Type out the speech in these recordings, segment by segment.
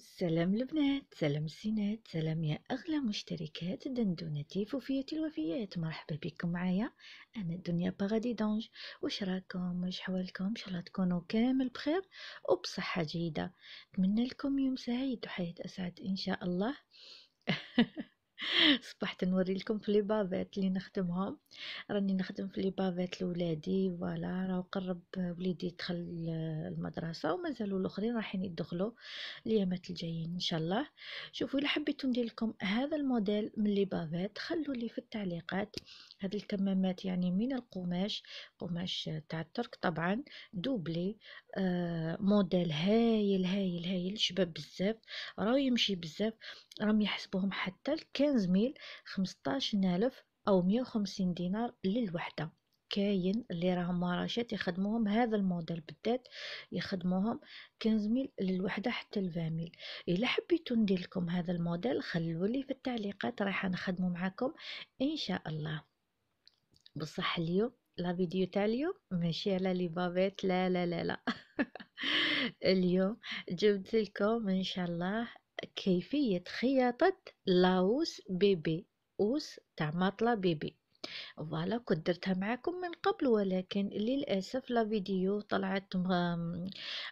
سلام البنات سلام السينات سلام يا أغلى مشتركات دندونتي فوفية الوفيات. مرحبا بكم معايا. أنا دنيا باغادي دونج. واش راكم؟ واش حوالكم؟ إن شاء الله تكونوا كامل بخير وبصحة جيدة. أتمنى لكم يوم سعيد وحياة أسعد إن شاء الله. صبحت نوري لكم في لي بافيت اللي نخدمهم راني نخدم في لي بافيت لولادي فوالا راهو قرب وليدي يدخل المدرسة ومازالوا الأخرين رايحين يدخلوا الايامات الجايين إن شاء الله. شوفوا إلا حبيتو ندير لكم هذا الموديل من les bavettes خلوا لي في التعليقات هذه الكمامات يعني من القماش قماش تاع الترك طبعا doublé آه موديل هايل هايل هايل شباب بزاف راهو يمشي بزاف راهم يحسبوهم حتى ال quinze mille خمسطاشر أو مية وخمسين دينار للوحدة. كاين اللي راهم ماراشات يخدموهم هذا الموديل بالذات يخدموهم quinze mille للوحدة حتى ال vingt mille إلا حبيتو ندير لكم هذا الموديل خلولي في التعليقات رايحة نخدمو معاكم إن شاء الله. بصح اليوم la vidéo تاع اليوم ماشي على les bavettes لا لا لا لا. اليوم جبت لكم إن شاء الله كيفية خياطة la housse bébé housse تاع ماطلة bébé. voilà كنت درتها معاكم من قبل ولكن للأسف la vidéo طلعت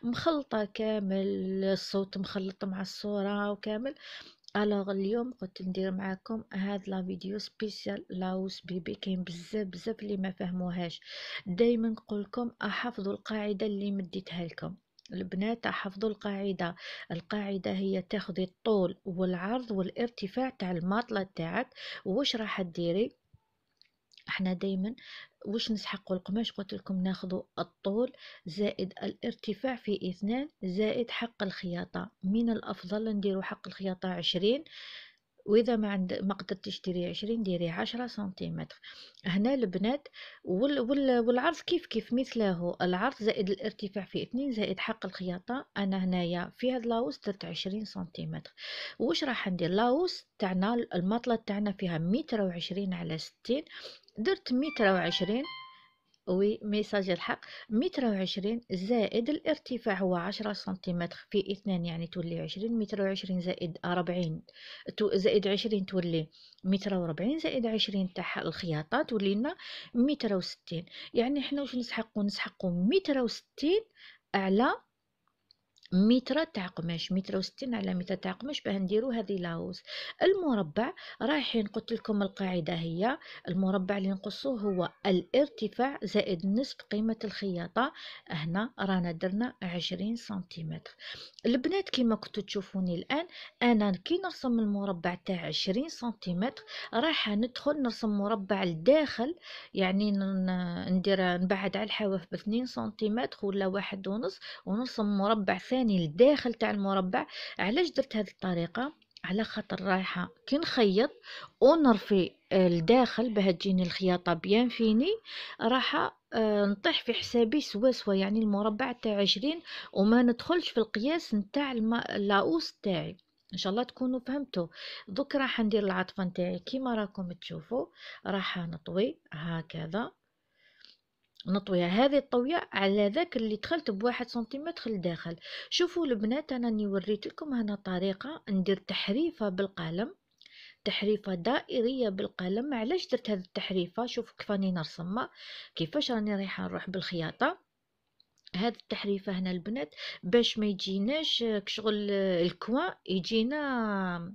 مخلطة كامل الصوت مخلط مع الصورة وكامل. alors اليوم قلت ندير معاكم هاد la vidéo spéciale la housse bébé كاين بزاف بزاف اللي ما فهموهاش دائما نقولكم احفظوا القاعده اللي مديتها لكم. البنات حفظوا القاعدة القاعدة هي تاخذي الطول والعرض والارتفاع تاع الماطلة تاعك. واش راح ديري إحنا دايما واش نسحقوا القماش؟ قلت لكم ناخذوا الطول زائد الارتفاع في اثنان زائد حق الخياطة. من الأفضل نديروا حق الخياطة عشرين وإذا ما عند ما قدرتيش تشتري عشرين ديري عشرة سنتيمتر. هنا البنات وال وال والعرض كيف كيف؟ مثله العرض زائد الارتفاع في اثنين زائد حق الخياطة. أنا هنايا في هاد لاوس درت عشرين سنتيمتر. واش راح ندير؟ la housse تاعنا المطلة تاعنا فيها متر وعشرين على ستين. درت متر وعشرين وي ميساج الحق. متر وعشرين زائد الارتفاع هو عشرة سنتيمتر في اثنان يعني تولي عشرين. متر وعشرين زائد ربعين زائد عشرين تولي متر وربعين زائد عشرين تاع الخياطة تولي لنا متر وستين. يعني حنا واش نسحقو؟ نسحقو متر وستين على متر تاع قماش متر وستين على متر تاع قماش باه نديرو هذه لاوز المربع رايحين قلت لكم القاعدة هي المربع اللي نقصوه هو الارتفاع زائد نصف قيمة الخياطة. هنا رانا درنا عشرين سنتيمتر. البنات كيما كنتو تشوفوني الآن أنا كي نرسم المربع تاع عشرين سنتيمتر رايحه ندخل نرسم مربع الداخل يعني ندير نبعد على الحواف باثنين سنتيمتر ولا واحد ونص ونرسم مربع ثاني ثاني الداخل تاع المربع علاش درت هذه الطريقة؟ على خاطر رايحة كي نخيط ونرفي الداخل باه تجيني الخياطة بيان فيني راح آه، نطيح في حسابي سوا سوا يعني المربع تاع عشرين وما ندخلش في القياس نتاع اللاوس تاعي. إن شاء الله تكونوا فهمتوا. دوك راح ندير العطفة نتاعي. كيما راكم تشوفوا راح نطوي هكذا. نطويها هذه الطوية على ذاك اللي دخلت بواحد سنتيمتر لداخل. شوفوا البنات أنا راني وريت لكم هنا طريقة ندير تحريفة بالقلم. تحريفة دائرية بالقلم. علاش درت هذه التحريفة؟ شوفوا كيف راني نرسمها كيفاش راني رايحة نروح بالخياطة. هذه التحريفة هنا البنات باش ما يجيناش كشغل الكوا يجينا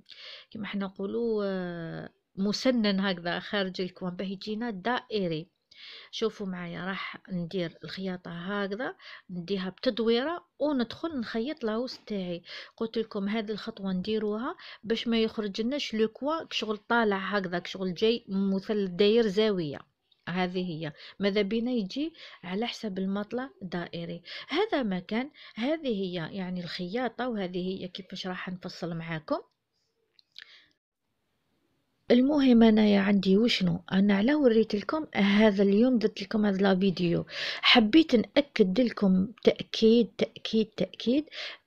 كما حنا نقولوا مسنن هكذا خارج الكوا باه يجينا دائري. شوفوا معايا راح ندير الخياطة هكذا نديها بتدويرة وندخل نخيط لاوس تاعي. قلت لكم هذه الخطوة نديروها باش ما يخرج لناش لو كوا طالع هكذا شغل جاي مثلث داير زاوية. هذه هي. ماذا بينا يجي؟ على حسب المطلة دائري. هذا مكان هذه هي يعني الخياطة وهذه هي كيفاش راح نفصل معاكم. المهم انايا عندي وشنو؟ أنا على وريت لكم هذا اليوم درت لكم هذا الفيديو حبيت نأكد لكم تأكيد تأكيد تأكيد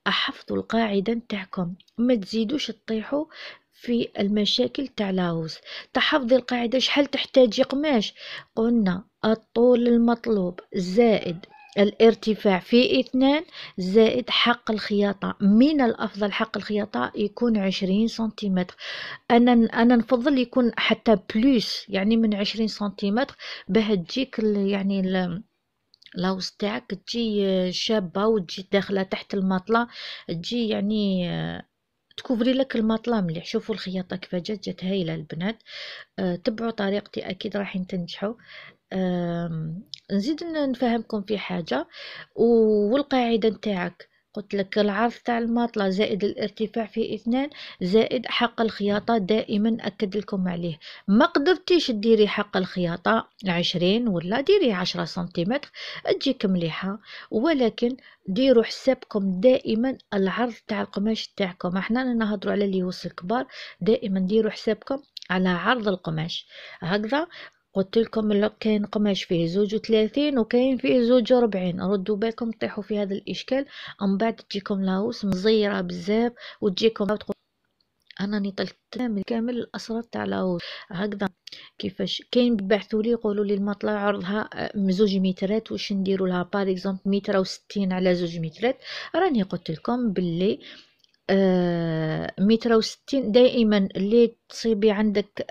أحفظوا القاعدة نتاعكم. ما تزيدوش تطيحوا في المشاكل تاع لاوس. تحفظي القاعدة شحال تحتاجي قماش قلنا الطول المطلوب زائد الارتفاع في اثنان زائد حق الخياطة. من الأفضل حق الخياطة يكون عشرين سنتيمتر. أنا أنا نفضل يكون حتى بلوس يعني من عشرين سنتيمتر. باه تجيك يعني لاوس تاعك تجي شابة وتجي داخلة تحت الماطلة تجي يعني تكوفري لك الماطلة مليح. شوفوا الخياطة كيف جات جات هايلة البنات. أه تبعوا طريقتي أكيد راح تنجحوا نزيد نفهمكم في حاجة والقاعدة نتاعك. قلت لك العرض تاع الماطلة زائد الارتفاع في إثنان زائد حق الخياطة دائما أكد لكم عليه. ما قدرتيش ديري حق الخياطة عشرين ولا ديري عشرة سنتيمتر تجيك مليحة. ولكن ديروا حسابكم دائما العرض تاع القماش تاعكم. إحنا نهضروا على اللي وصل كبار دائما ديروا حسابكم على عرض القماش. هكذا قلت لكم كاين قماش فيه زوج وثلاثين وكاين فيه زوج وربعين ردوا بالكم تطيحوا في هذا الإشكال من بعد تجيكم لاوس مزيرة بزاف وتجيكم أنا نطلت كامل كامل الأسرار تاع لاوس. هكذا كيفاش؟ كاين بيبعثوا لي يقولوا لي المطلع عرضها زوج مترات واش نديروا لها؟ par exemple متر وستين على زوج مترات. راني قلت لكم باللي آه متر وستين دائما اللي تصيبي عندك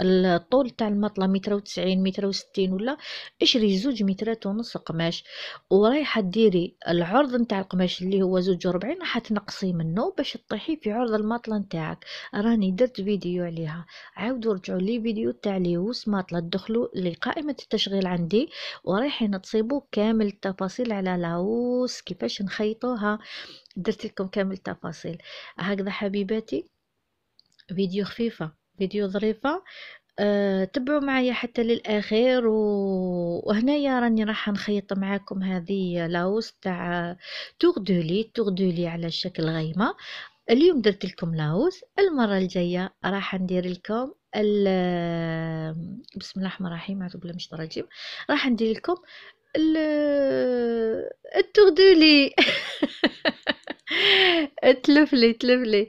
الطول تاع المطلة متر وتسعين متر وستين ولا اشري زوج مترات ونص قماش ورايحة ديري العرض نتاع القماش اللي هو زوج وربعين راح تنقصي منه باش تطيحي في عرض المطلة نتاعك. راني درت فيديو عليها. عاودوا رجعوا لي فيديو تاع ليوس مطلة دخلوا لقائمة التشغيل عندي ورايحين تصيبوا كامل التفاصيل على لاوس كيفاش نخيطوها. درت لكم كامل التفاصيل. هكذا حبيباتي. فيديو خفيفة فيديو ظريفة. أه تبعوا معايا حتى للاخير و... وهنايا راني راح نخيط معاكم هذه لاوس تاع تغدولي تغدولي على شكل غيمة. اليوم درت لكم لاوس المرة الجاية راح ندير لكم ال... بسم الله الرحمن الرحيم من الشيطان الرجيم. راح ندير لكم ال... التغدولي تلفلي تلفلي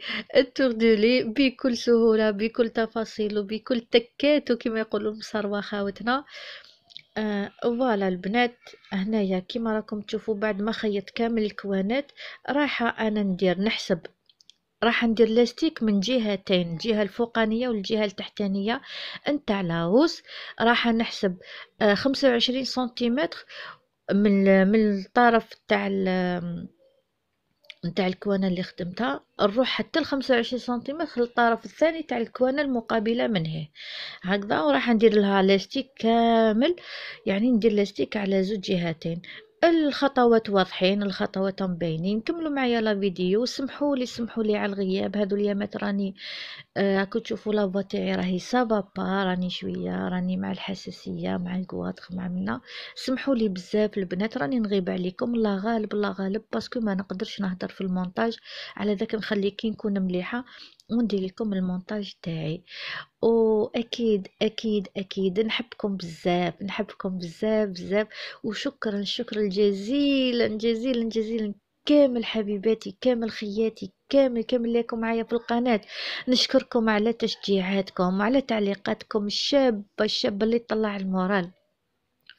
تغدولي بكل سهولة بكل تفاصيله بكل تكاته كما يقولوا المصروة خاوتنا آه البنات هنايا كيما راكم تشوفوا بعد ما خيط كامل الكوانات رايحة أنا ندير نحسب. راح ندير لاستيك من جهتين الجهة الفوقانية والجهة التحتانية. نتاع لاوس راح نحسب آه خمسة وعشرين سنتيمتر من من الطرف تاع نتاع الكوانة اللي خدمتها نروح حتى ل 25 سنتيمتر الطرف الثاني تاع الكوانة المقابلة منه هكذا وراح ندير لها لاستيك كامل يعني ندير لاستيك على زوج جهتين. الخطوات واضحين الخطوات مبينين. كملوا معايا la vidéo سمحوا لي سمحوا لي على الغياب. هذو اليامات راني راكم آه تشوفوا l'état تاعي راهي سافا با راني شوية راني مع الحساسية مع الكواطخ مع منا. سمحوا لي بزاف البنات راني نغيب عليكم. الله غالب الله غالب parce que ما نقدرش نهضر في المونتاج. على ذاك نخلي كي نكون مليحة. وندير لكم المونتاج تاعي. واكيد أكيد أكيد نحبكم بزاف نحبكم بزاف بزاف. وشكرا شكرا جزيلا جزيلا جزيلا كامل حبيباتي كامل خياتي كامل كامل لكم معايا في القناة. نشكركم على تشجيعاتكم وعلى تعليقاتكم الشابة الشابة اللي طلع المورال.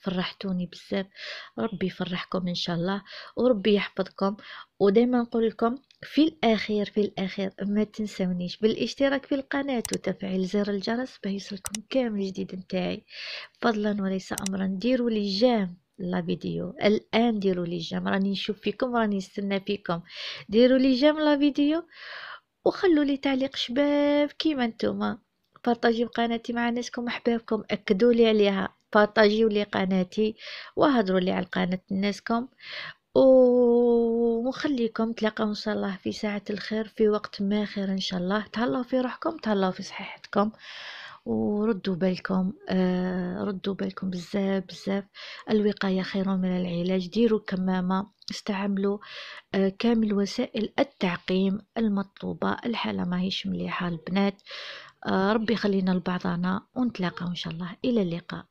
فرحتوني بزاف. ربي يفرحكم إن شاء الله وربي يحفظكم. ودائما نقول لكم في الأخير في الأخير ما تنسونيش بالاشتراك في القناة وتفعيل زر الجرس باه يوصلكم كامل جديد نتاعي. فضلا وليس امرا ديروا لي j'aime la vidéo. الآن ديروا لي j'aime راني نشوف فيكم راني نستنى فيكم. ديروا لي j'aime la vidéo وخلوا لي تعليق شباب كيما نتوما. بارطاجيو قناتي مع ناسكم أحبابكم أكدوا لي عليها. بارطاجيو لي قناتي وهضروا لي على القناه ناسكم. ونخليكم تلاقاو إن شاء الله في ساعة الخير في وقت ما خير إن شاء الله. تهلاو في روحكم تهلاو في صحتكم. وردوا بالكم آه ردوا بالكم بزاف بزاف. الوقاية خير من العلاج. ديروا كمامة. استعملوا آه كامل وسائل التعقيم المطلوبة. الحالة ماهيش مليحة البنات آه ربي يخلينا لبعضنا ونتلاقاو إن شاء الله. إلى اللقاء.